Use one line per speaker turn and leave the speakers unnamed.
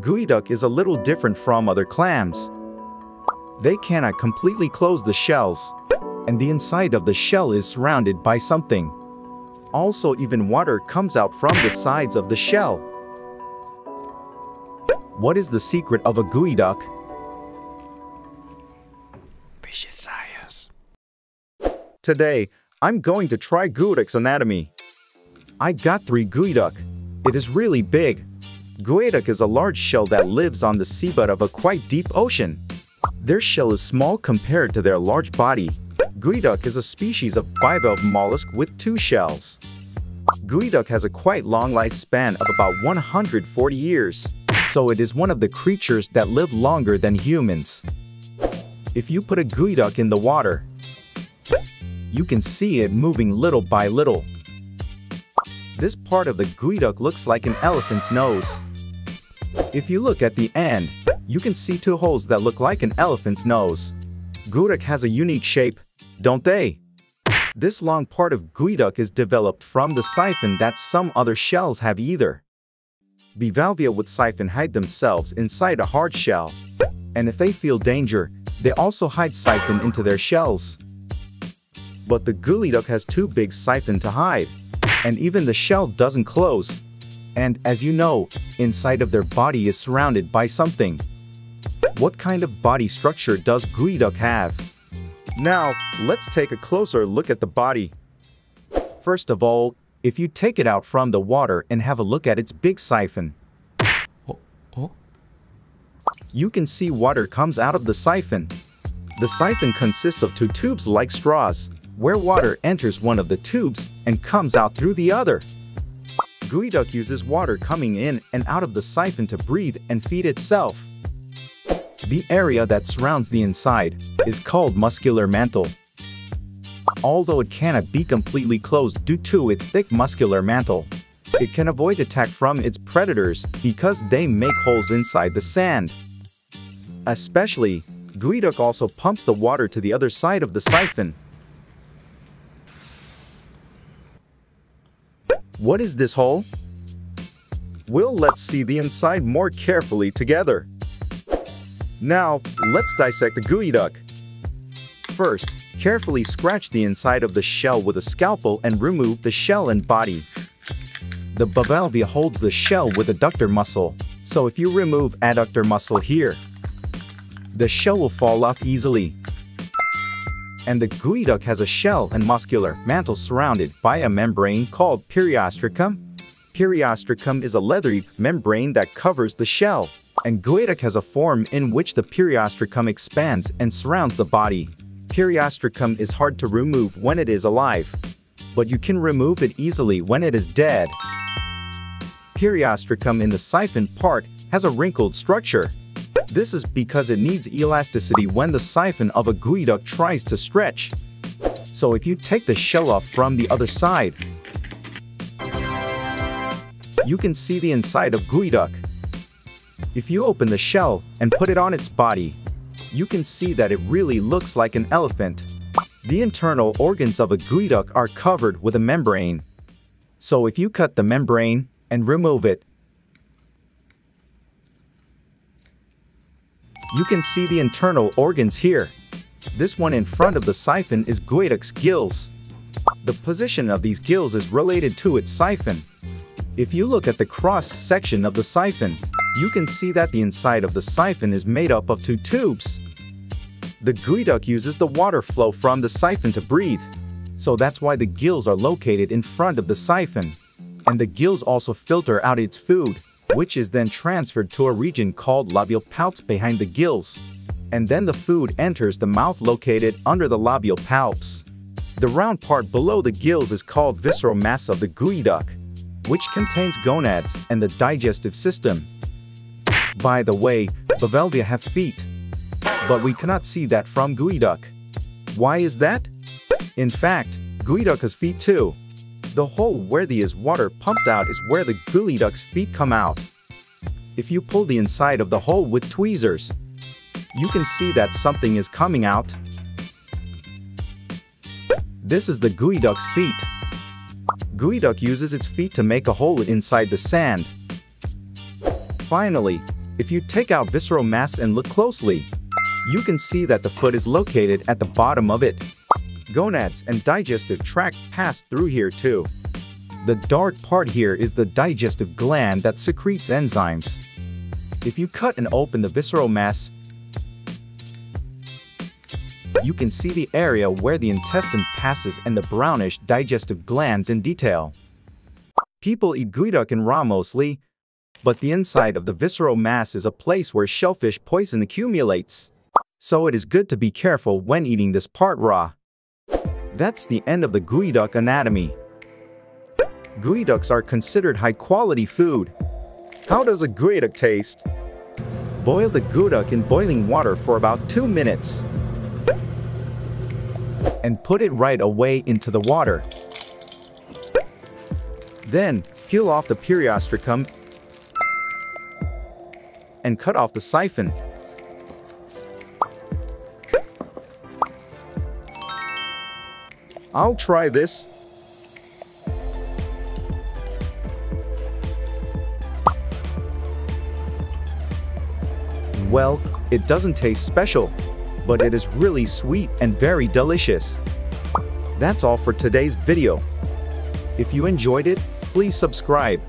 Geoduck is a little different from other clams. They cannot completely close the shells, and the inside of the shell is surrounded by something. Also, even water comes out from the sides of the shell. What is the secret of a geoduck?
Fishy Science.
Today, I'm going to try geoduck's anatomy. I got three geoduck. It is really big. Geoduck is a large shell that lives on the seabed of a quite deep ocean. Their shell is small compared to their large body. Geoduck is a species of bivalve mollusk with two shells. Geoduck has a quite long lifespan of about 140 years, so it is one of the creatures that live longer than humans. If you put a geoduck in the water, you can see it moving little by little. This part of the geoduck looks like an elephant's nose. If you look at the end, you can see two holes that look like an elephant's nose. Geoduck has a unique shape, don't they? This long part of geoduck is developed from the siphon that some other shells have either. Bivalvia with siphon hide themselves inside a hard shell. And if they feel danger, they also hide siphon into their shells. But the geoduck has too big siphon to hide, and even the shell doesn't close. And as you know, inside of their body is surrounded by something. What kind of body structure does geoduck have? Now, let's take a closer look at the body. First of all, if you take it out from the water and have a look at its big siphon, you can see water comes out of the siphon. The siphon consists of two tubes like straws, where water enters one of the tubes and comes out through the other. Geoduck uses water coming in and out of the siphon to breathe and feed itself. The area that surrounds the inside is called muscular mantle. Although it cannot be completely closed due to its thick muscular mantle, it can avoid attack from its predators because they make holes inside the sand. Especially, Geoduck also pumps the water to the other side of the siphon. What is this hole? Well, let's see the inside more carefully together. Now, let's dissect the geoduck. First, carefully scratch the inside of the shell with a scalpel and remove the shell and body. The bivalvia holds the shell with adductor muscle, so if you remove adductor muscle here, the shell will fall off easily. And the geoduck has a shell and muscular mantle surrounded by a membrane called periostracum. Periostracum is a leathery membrane that covers the shell, and geoduck has a form in which the periostracum expands and surrounds the body. Periostracum is hard to remove when it is alive, but you can remove it easily when it is dead. Periostracum in the siphon part has a wrinkled structure. This is because it needs elasticity when the siphon of a geoduck tries to stretch. So if you take the shell off from the other side, you can see the inside of geoduck. If you open the shell and put it on its body, you can see that it really looks like an elephant. The internal organs of a geoduck are covered with a membrane. So if you cut the membrane and remove it, you can see the internal organs here. This one in front of the siphon is geoduck's gills. The position of these gills is related to its siphon. If you look at the cross section of the siphon, you can see that the inside of the siphon is made up of two tubes. The geoduck uses the water flow from the siphon to breathe, so that's why the gills are located in front of the siphon. And the gills also filter out its food, which is then transferred to a region called labial palps behind the gills. And then the food enters the mouth located under the labial palps. The round part below the gills is called visceral mass of the geoduck, which contains gonads and the digestive system. By the way, Bivalvia have feet, but we cannot see that from geoduck. Why is that? In fact, geoduck has feet too. The hole where the is water pumped out is where the geoduck's feet come out. If you pull the inside of the hole with tweezers, you can see that something is coming out. This is the geoduck's feet. Geoduck uses its feet to make a hole inside the sand. Finally, If you take out visceral mass and look closely, you can see that the foot is located at the bottom of it. Gonads and digestive tract pass through here too. The dark part here is the digestive gland that secretes enzymes. If you cut and open the visceral mass, you can see the area where the intestine passes and the brownish digestive glands in detail. People eat geoduck and raw mostly, but the inside of the visceral mass is a place where shellfish poison accumulates. So it is good to be careful when eating this part raw. That's the end of the geoduck anatomy. Geoducks are considered high-quality food. How does a geoduck taste? Boil the geoduck in boiling water for about 2 minutes. And put it right away into the water. Then, peel off the periostracum and cut off the siphon. I'll try this. Well, it doesn't taste special, but it is really sweet and very delicious. That's all for today's video. If you enjoyed it, please subscribe